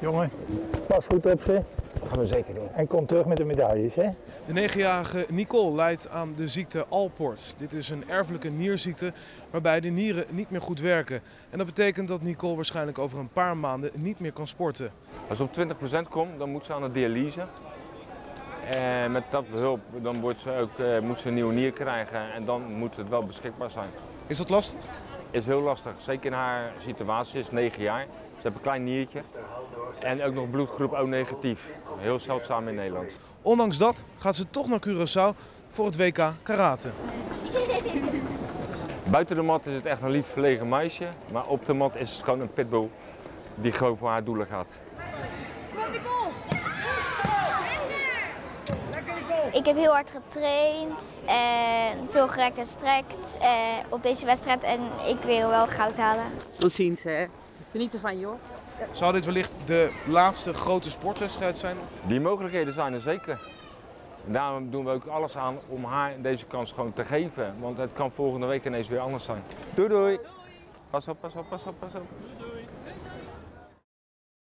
Jongen, pas goed op ze. Dat gaan we zeker doen. En kom terug met de medailles, hè? De negenjarige Nicole lijdt aan de ziekte Alport. Dit is een erfelijke nierziekte waarbij de nieren niet meer goed werken. En dat betekent dat Nicole waarschijnlijk over een paar maanden niet meer kan sporten. Als ze op 20% komt, dan moet ze aan de dialyse. En met dat hulp dan wordt ze ook, eh, moet ze een nieuwe nier krijgen en dan moet het wel beschikbaar zijn. Is dat lastig? Is heel lastig, zeker in haar situatie, ze is 9 jaar. Ze heeft een klein niertje en ook nog bloedgroep O negatief. Heel zeldzaam in Nederland. Ondanks dat gaat ze toch naar Curaçao voor het WK karate. Buiten de mat is het echt een lief verlegen meisje, maar op de mat is het gewoon een pitbull die gewoon voor haar doelen gaat. Ik heb heel hard getraind en veel gerekt en strekt eh, op deze wedstrijd en ik wil wel goud halen. Tot ziens, hè. Geniet ervan, joh. Zou dit wellicht de laatste grote sportwedstrijd zijn? Die mogelijkheden zijn er zeker. En daarom doen we ook alles aan om haar deze kans gewoon te geven. Want het kan volgende week ineens weer anders zijn. Doei doei. Pas op, pas op, pas op, pas op.